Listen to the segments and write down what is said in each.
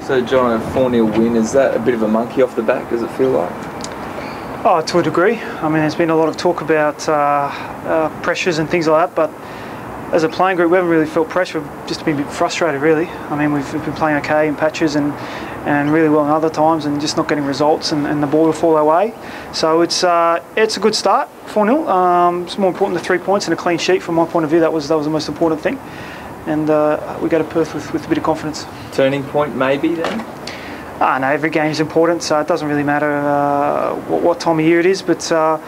So, Jon, a 4 0 win, is that a bit of a monkey off the back, does it feel like? Oh, to a degree. I mean, there's been a lot of talk about uh, uh, pressures and things like that, but as a playing group, we haven't really felt pressure. We've just been a bit frustrated, really. I mean, we've, we've been playing okay in patches and, and really well in other times, and just not getting results, and, and the ball will fall our way. So it's uh, it's a good start, 4 0. Um, it's more important the three points and a clean sheet from my point of view. That was that was the most important thing. And uh, we go to Perth with, with a bit of confidence. Turning point, maybe then? Ah, no, every game is important, so it doesn't really matter uh, what, what, time of year it is. But uh,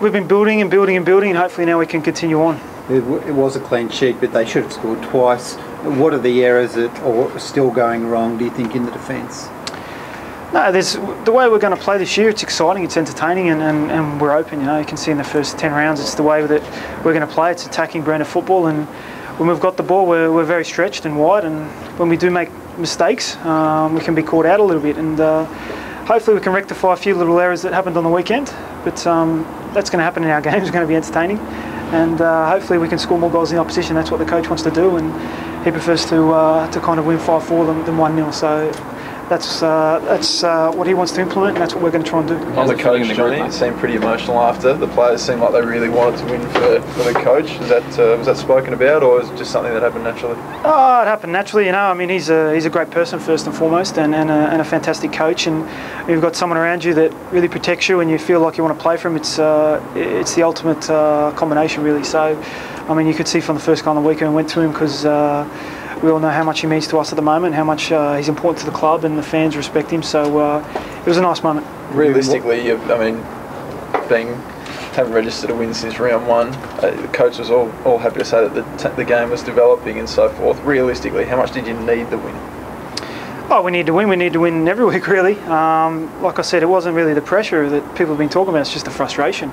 we've been building and building and building, and hopefully now we can continue on. It, it, was a clean sheet, but they should have scored twice. What are the errors that are still going wrong, do you think, in the defence? No, there's the way we're going to play this year. It's exciting, it's entertaining, and, and, and we're open. You know, you can see in the first ten rounds, it's the way that we're going to play. It's attacking brand of football, and when we've got the ball, we're, we're very stretched and wide, and when we do make mistakes, um, we can be caught out a little bit, and uh, hopefully we can rectify a few little errors that happened on the weekend. But um, that's going to happen in our games. It's going to be entertaining, and uh, hopefully we can score more goals in the opposition. That's what the coach wants to do, and he prefers to uh, to kind of win five four than, one 0 So that's uh, that's uh, what he wants to implement, and that's what we're going to try and do. On the coach journey, it seemed pretty emotional after. The players seemed like they really wanted to win for, for the coach. Is that uh, was that spoken about, or is it just something that happened naturally? Oh, it happened naturally. You know, I mean, he's a he's a great person first and foremost, and, and, a, and a fantastic coach. And you've got someone around you that really protects you, and you feel like you want to play for him. It's uh, it's the ultimate uh, combination, really. So, I mean, you could see from the first guy on the weekend went to him because uh, we all know how much he means to us at the moment, how much uh, he's important to the club, and the fans respect him. So uh, it was a nice moment. Realistically, I mean, being haven't registered a win since round one. Uh, the coach was all, all happy to say that the, the game was developing and so forth. Realistically, how much did you need the win? Oh, we need to win. We need to win every week, really. Um, like I said, it wasn't really the pressure that people have been talking about. It's just the frustration.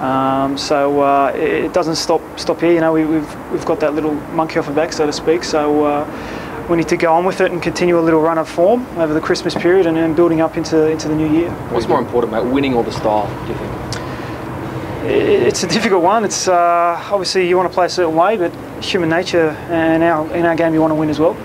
Um, so uh, it doesn't stop stop here. You know, we, have we've, we've got that little monkey off our back, so to speak. So uh, we need to go on with it and continue a little run of form over the Christmas period and then building up into into the new year. What's more important, mate, winning or the style? Do you think? It's a difficult one. It's uh, obviously you want to play a certain way, but human nature and our in our game you want to win as well.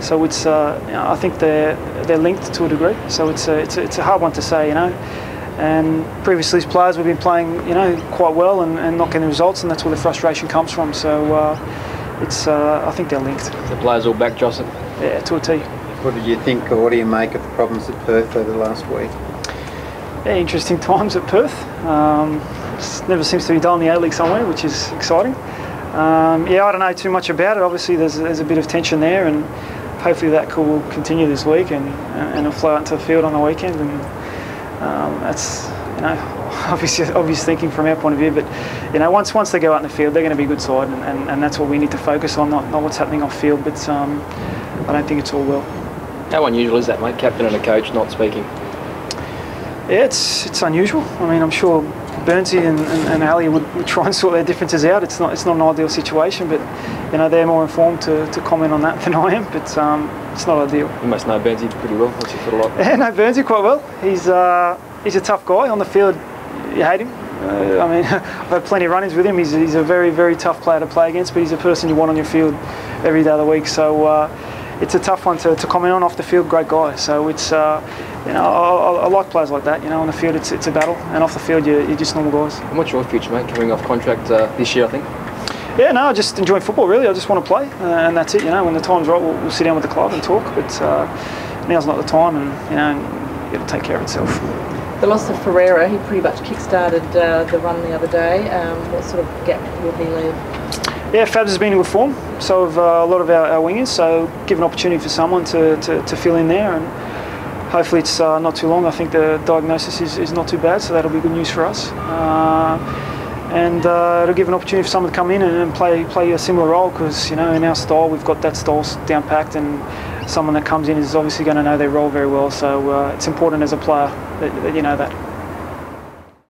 So it's uh, you know, I think they're they're linked to a degree. So it's a, it's a, it's a hard one to say. You know and previously as players we've been playing you know quite well and, and not getting results and that's where the frustration comes from. So uh, it's uh, I think they're linked. The players all back Joseph yeah to a T. What did you think or what do you make of the problems at Perth over the last week? Yeah, interesting times at Perth. Um, never seems to be dull in the A-League somewhere which is exciting. Um, yeah I don't know too much about it. Obviously there's, there's a bit of tension there and hopefully that will continue this week and, and it'll flow out into the field on the weekend and um, that's you know obvious obvious thinking from our point of view. But you know once once they go out in the field, they're going to be a good side, and, and, and that's what we need to focus on, not, not what's happening off field. But um, I don't think it's all well. How unusual is that, mate? Captain and a coach not speaking. Yeah, it's it's unusual. I mean, I'm sure Burnsy and, and, and Ali would, would, try and sort their differences out. It's not it's not an ideal situation, but you know they're more informed to, to comment on that than I am. But um, it's not ideal. You must know Burnsy pretty well. What's your foot a lot? Yeah, know Burnsy quite well. He's uh, he's a tough guy on the field. You hate him. Uh, I mean, I've had plenty of run-ins with him. He's, he's a very very tough player to play against, but he's a person you want on your field every day of the week. So. Uh, it's a tough one to, to comment on off the field. Great guy, so it's uh, you know I, I, like players like that. You know, on the field it's it's a battle, and off the field you're, you're just normal guys. And what's your future, mate? Coming off contract uh, this year, I think. Yeah, no, I just enjoying football. Really, I just want to play, uh, and that's it. You know, when the time's right, we'll, we'll, sit down with the club and talk. But uh, now's not the time, and you know, it'll take care of itself. The loss of Ferreira, he pretty much kick-started uh, the run the other day. Um, what sort of gap will he leave? Yeah, Fabs has been in good form. So have uh, a lot of our, our, wingers. So give an opportunity for someone to, to, to fill in there, and hopefully it's uh, not too long. I think the diagnosis is, is not too bad, so that'll be good news for us. Uh, and uh, it'll give an opportunity for someone to come in and, and play play a similar role because you know in our style we've got that style down packed, and someone that comes in is obviously going to know their role very well. So uh, it's important as a player that, that you know that.